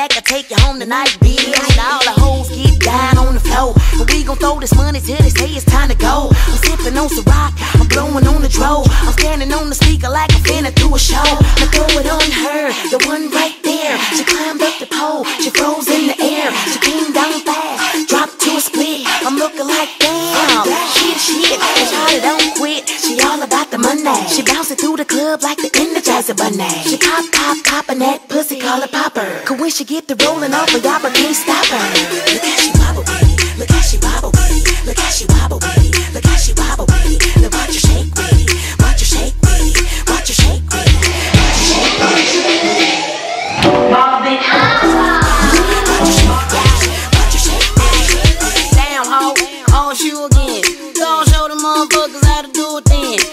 that can take you home tonight, bitch. All the hoes get down on the floor, and we gon' throw this money till they say it's time to go. I'm sipping on rock, I'm blowing on the dro. I'm standing on the speaker like I'm finna do a show. I throw pole, she froze in the air. She came down fast, dropped to a split. I'm looking like damn, she the shit. And Charlie don't quit, she all about the money. She bouncing through the club like the Energizer Bunny. She pop, pop, popping that pussy, call her popper. Cause when she get the rolling off, a yapper can't stop her. then.